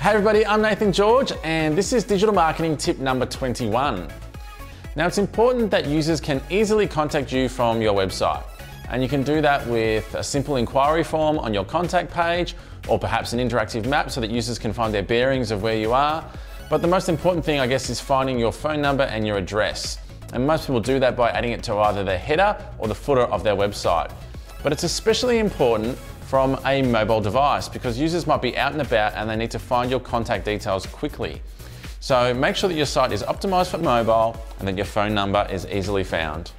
Hey everybody, I'm Nathan George and this is digital marketing tip number 21. Now it's important that users can easily contact you from your website. And you can do that with a simple inquiry form on your contact page or perhaps an interactive map so that users can find their bearings of where you are. But the most important thing, I guess, is finding your phone number and your address. And most people do that by adding it to either the header or the footer of their website. But it's especially important from a mobile device because users might be out and about and they need to find your contact details quickly. So make sure that your site is optimized for mobile and that your phone number is easily found.